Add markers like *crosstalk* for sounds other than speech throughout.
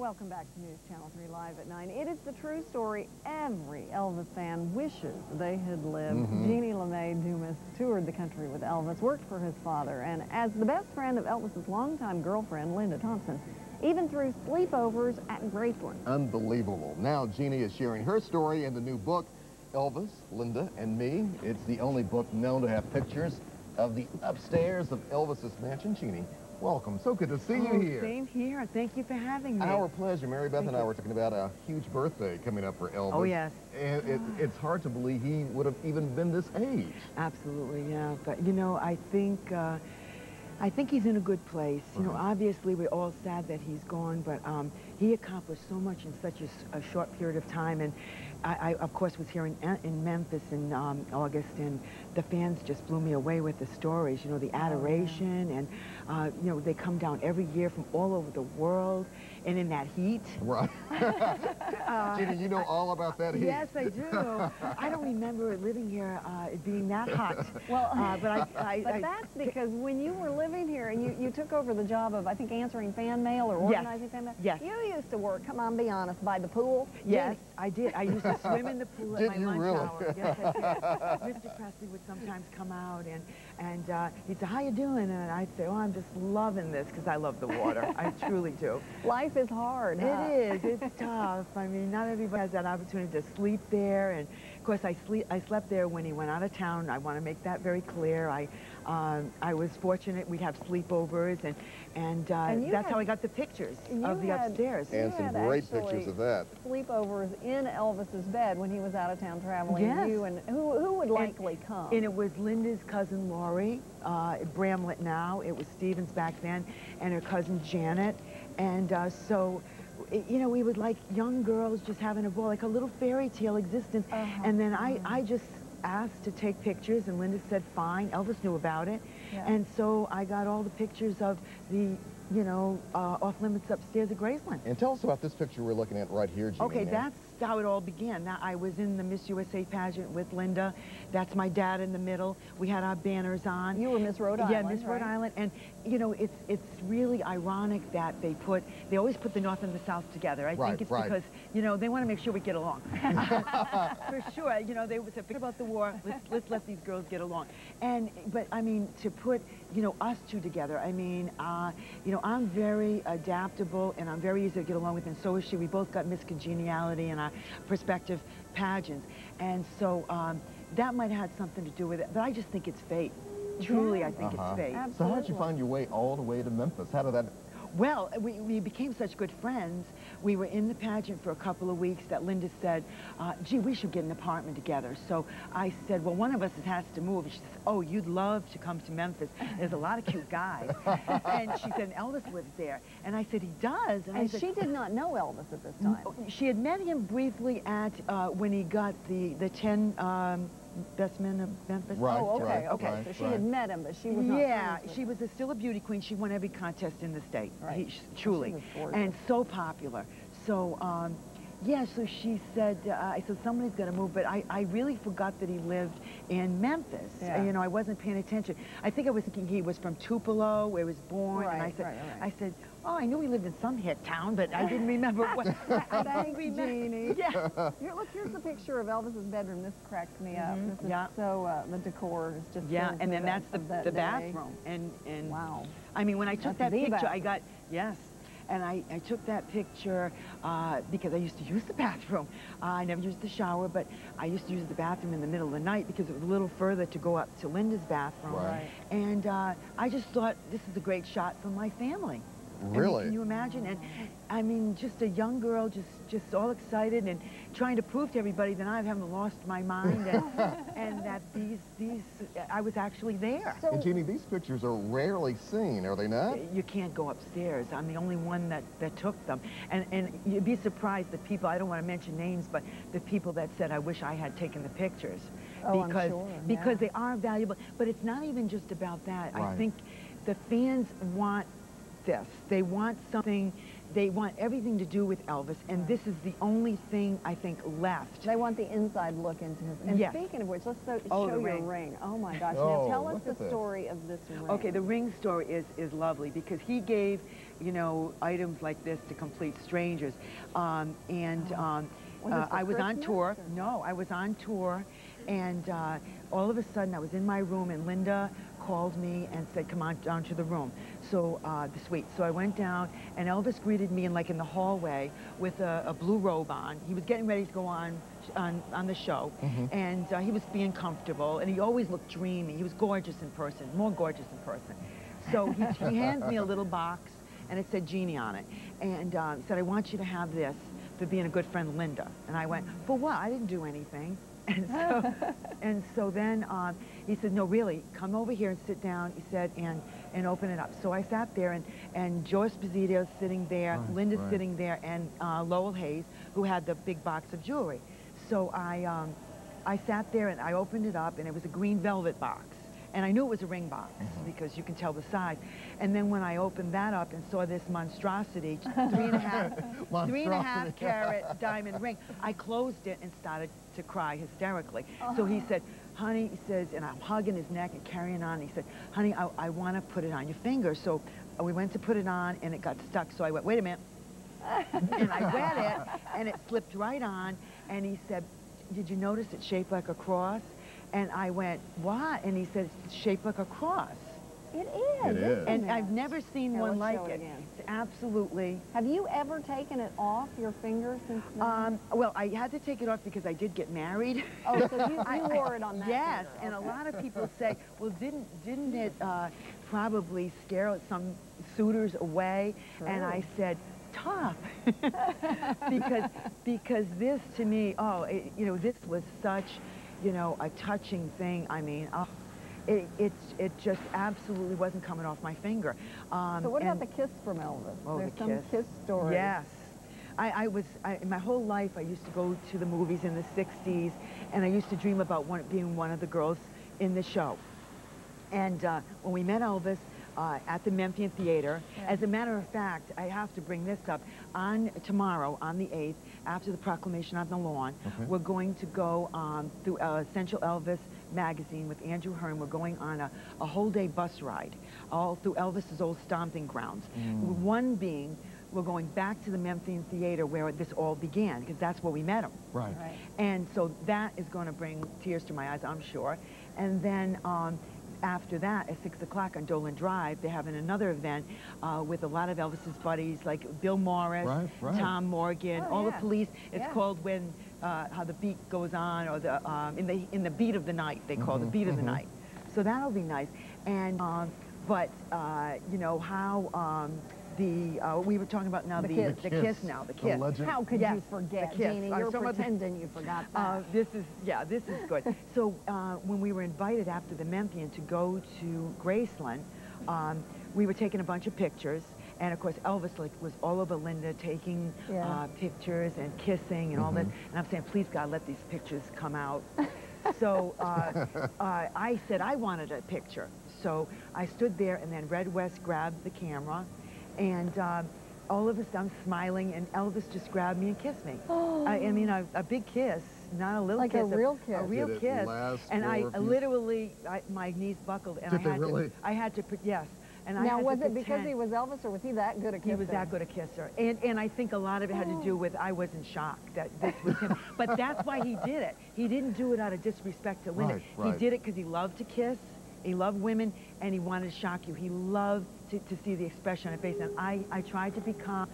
Welcome back to News Channel 3 Live at 9. It is the true story every Elvis fan wishes they had lived. Mm -hmm. Jeannie LeMay Dumas toured the country with Elvis, worked for his father, and as the best friend of Elvis's longtime girlfriend, Linda Thompson, even through sleepovers at Graceland. Unbelievable. Now Jeannie is sharing her story in the new book, Elvis, Linda, and Me. It's the only book known to have pictures of the upstairs of Elvis's mansion. Jeannie, welcome. So good to see oh, you here. Same here. Thank you for having me. Our pleasure. Mary Beth Thank and I were talking about a huge birthday coming up for Elvis. Oh, yes. And it, it's hard to believe he would have even been this age. Absolutely, yeah. But, you know, I think... Uh, I think he's in a good place. You know, obviously we're all sad that he's gone, but um, he accomplished so much in such a, a short period of time. And I, I, of course, was here in, in Memphis in um, August, and the fans just blew me away with the stories. You know, the adoration, oh, and uh, you know, they come down every year from all over the world, and in that heat. Right. *laughs* *laughs* uh, Jeannie, you know all about that heat. Yes, I do. I don't remember living here uh, being that hot. *laughs* Well, uh, but I, I but that's because when you were living here and you, you took over the job of I think answering fan mail or organizing yes. fan mail. Yes. You used to work. Come on, be honest, by the pool. Yes, Jeannie. I did. I used to swim in the pool did at my lunch really? hour. *laughs* Yes, I did. Mr. Presley would sometimes come out and and uh, he'd say, "How you doing?" And I'd say, "Oh, I'm just loving this because I love the water. I *laughs* truly do." Life is hard. Huh? It is. It's *laughs* tough. I mean, not everybody has that opportunity to sleep there. And of course, I sleep. I slept there when he went out of town. I want to make that very clear. I um, I was fortunate. We'd have sleepovers, and and, uh, and that's had, how I got the pictures of the had, upstairs. And some great pictures of that. Sleepovers in Elvis's bed when he was out of town traveling. Yes. You and who who would likely and, come? And it was Linda's cousin Uh, Bramlett now. It was Stevens back then, and her cousin Janet, and uh, so you know, we would like young girls just having a ball, like a little fairy tale existence. Uh -huh. And then I, I just asked to take pictures, and Linda said, fine. Elvis knew about it. Yeah. And so I got all the pictures of the you know, uh, off limits upstairs at Graceland. And tell us about this picture we're looking at right here, Jeannie. Okay, that's how it all began. Now, I was in the Miss USA pageant with Linda. That's my dad in the middle. We had our banners on. You were Miss Rhode Island, Yeah, Miss right? Rhode Island. And, you know, it's it's really ironic that they put, they always put the North and the South together. I right, think it's right. because, you know, they want to make sure we get along. *laughs* For sure. You know, they said, forget about the war. Let's, let's let these girls get along. And, but, I mean, to put, you know, us two together, I mean, uh, you know, I'm very adaptable, and I'm very easy to get along with, and so is she. We both got Miss Congeniality in our prospective pageants. And so um, that might have had something to do with it, but I just think it's fate. Truly, I think uh -huh. it's uh-huh. fate. Absolutely. So how did you find your way all the way to Memphis? How did that well, we, we became such good friends. We were in the pageant for a couple of weeks that Linda said, uh, gee, we should get an apartment together. So I said, well, one of us has to move. She said, oh, you'd love to come to Memphis. There's a lot of cute guys. *laughs* and she said, Elvis lives there. And I said, he does. And, and said, she did not know Elvis at this time. She had met him briefly at, uh, when he got the, the 10, um, best men of Memphis. Right, oh, okay, right, okay. Right, so she right. had met him, but she was not Yeah, she was a, still a beauty queen. She won every contest in the state. Right. He, truly. And so popular. So, um, yeah, so she said, uh, I said, somebody's going to move, but I, I really forgot that he lived in Memphis. Yeah. You know, I wasn't paying attention. I think I was thinking he was from Tupelo, where he was born. Right, and I said, right, right. I said, oh, I knew he lived in some hit town, but I didn't remember what. I *laughs* Thanks, Jeannie. *laughs* Yeah. Here, look, here's the picture of Elvis's bedroom. This cracks me up. Mm -hmm. This is yeah. so, uh, the decor is just Yeah, and then that's the, that the day. bathroom. And, and Wow. I mean, when I took That's that picture, bathroom. I got, yes, and I, I took that picture uh, because I used to use the bathroom. Uh, I never used the shower, but I used to use the bathroom in the middle of the night because it was a little further to go up to Linda's bathroom. Right. And uh, I just thought this is a great shot for my family. Really? I mean, can you imagine? And I mean, just a young girl, just just all excited and trying to prove to everybody that I haven't lost my mind and, *laughs* and that these these I was actually there. So, and Jeannie, these pictures are rarely seen, are they not? Uh, you can't go upstairs. I'm the only one that that took them. And and you'd be surprised the people. I don't want to mention names, but the people that said I wish I had taken the pictures. Oh, because I'm sure. because yeah. they are valuable. But it's not even just about that. Right. I think the fans want this. They want something, they want everything to do with Elvis, and this is the only thing, I think, left. They want the inside look into his... And yes. speaking of which, let's so, oh, show your ring. ring. Oh, my gosh. Oh, now, tell us the this. story of this ring. Okay, the ring story is, is lovely because he gave you know, items like this to complete strangers. Um, and um, Was uh, I was on tour. or- No, I was on tour, and uh, all of a sudden I was in my room, and Linda called me and said, "Come on down to the room." So uh, the suite. So I went down, and Elvis greeted me in like in the hallway with a, a blue robe on. He was getting ready to go on on, on the show, and uh, he was being comfortable, and he always looked dreamy. He was gorgeous in person, more gorgeous in person. So he, *laughs* he hands me a little box, and it said Jeannie on it, and uh, said, "I want you to have this." for being a good friend Linda. And I went, for what? I didn't do anything. And so, *laughs* and so then um, he said, no, really, come over here and sit down, he said, and, and open it up. So I sat there, and, and Joe Esposito's sitting there, Right, Linda's right. sitting there, and uh, Lowell Hays, who had the big box of jewelry. So I, um, I sat there, and I opened it up, and it was a green velvet box. And I knew it was a ring box mm-hmm. because you can tell the size. And then when I opened that up and saw this monstrosity, three and a half, *laughs* three and a half carat diamond ring, I closed it and started to cry hysterically. So he oh. said, honey, he says, and I'm hugging his neck and carrying on. He said, honey, I, I want to put it on your finger. So we went to put it on and it got stuck. So I went, wait a minute. *laughs* and I wet it and it slipped right on. And he said, did you notice it's shaped like a cross? And I went, what? And he said, it's shaped like a cross. It is. It is. And it? I've never seen Here, one let's like show it it. again. It's absolutely Have you ever taken it off your finger since then? Um, well, I had to take it off because I did get married. oh, so you, *laughs* you I- wore it on that Yes, finger. and a lot of *laughs* people say, well, didn't didn't it uh, probably scare some suitors away? And I said, tough, *laughs* because because this to me, oh, it, you know, this was such, you know, a touching thing. I mean, oh, it it's it just absolutely wasn't coming off my finger. Um, So what about and- the kiss from Elvis? Oh, There's the some kiss. kiss stories. Yes. I, I was, I, my whole life, I used to go to the movies in the 60s, and I used to dream about one, being one of the girls in the show. And uh, when we met Elvis uh, at the Memphian Theater, Yeah. as a matter of fact, I have to bring this up, on tomorrow, on the 8th, after the proclamation on the lawn, Okay. we're going to go um, through uh, Essential Elvis magazine with Andrew Hearn. We're going on a, a whole day bus ride, all through Elvis's old stomping grounds. One being, we're going back to the Memphian Theater where this all began, because that's where we met him. Right. Right. And so that is going to bring tears to my eyes, I'm sure. And then um, after that, at 6 o'clock on Dolan Drive, they're having another event uh, with a lot of Elvis's buddies, like Bill Morris, Right, right. Tom Morgan, Oh, all the police. It's Yeah. called when, uh, how the beat goes on, or the, um, in, the, in the beat of the night, they call it the Mhm, beat of the mhm. night. So that'll be nice. And, um, but, uh, you know, how um, the, uh, we were talking about now The the, kiss. the The kiss kiss. now, the The kiss. legend. How could Yes, you the forget, kiss. Jeannie? I was You're talking about the- pretending you forgot that. Uh, this is, yeah, this is good. *laughs* so uh, when we were invited after the Memphian to go to Graceland, um, we were taking a bunch of pictures. And of course, Elvis like was all over Linda taking Yeah. uh, pictures and kissing and all that. And I'm saying, please God, let these pictures come out. so uh, *laughs* uh, I said I wanted a picture. So I stood there, and then Red West grabbed the camera, and uh, all of a sudden, I'm smiling, and Elvis just grabbed me and kissed me. I, I mean, a, a big kiss, not a little Like a real kiss. A real Did it kiss. last and I few- literally, I, my knees buckled, and Did I they had really? to, I had to, put yes. And I now, had was to it because he was Elvis, or was he that good a kisser? he was that good a kisser. And, and I think a lot of it had to do with I wasn't shocked that this was him. but that's why he did it. He didn't do it out of disrespect to Linda. Right, right. He did it because he loved to kiss, he loved women, and he wanted to shock you. He loved to, to see the expression on her face. And I, I tried to be calm.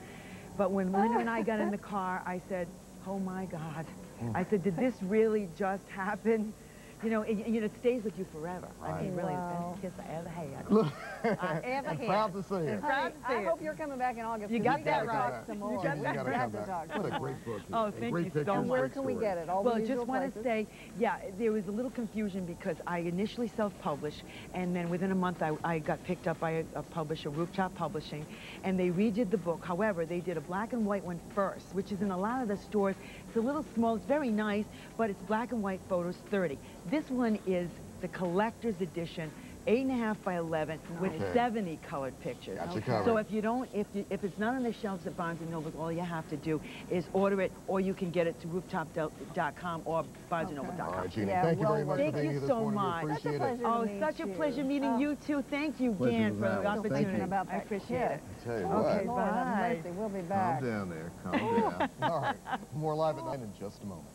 But when Linda and I got in the car, I said, oh my God. I said, did this really just happen? You know, it, you know, it stays with you forever. I mean, really, Wow. the best kiss I ever had. *laughs* Look, I ever I'm had. proud to say it. Honey, Proud to I it. hope you're coming back in August. You 'cause got that gotta right. talk some You got that gotta got come to back. talk What a great book. Oh, thank great you so pictures, much. Where can we get it? All well, the just want to say, yeah, there was a little confusion because I initially self-published, and then within a month I, I got picked up by a, a publisher, Rooftop Publishing, and they redid the book. However, they did a black and white one first, which is in a lot of the stores. It's a little small, it's very nice, but it's black and white photos, 30. This one is the collector's edition, eight and a half by 11 with Okay. 70 colored pictures. Got you Okay. So if you don't, if you, if it's not on the shelves at Barnes and Noble, all you have to do is order it, or you can get it to rooftop.com or barnesandnoble.com. All right, Jeannie, Yeah, thank you well, very much thank for being you here this so morning. much. We Such a pleasure. it. Oh, to such a you. pleasure meeting Oh. you too. Thank you, Pleasure Dan, for the opportunity. thinking about I appreciate kid. it. Tell you Okay, what. Lord bye. mercy, we'll be Calm back. down there. Calm oh. down. All right. *laughs* More live at night in just a moment.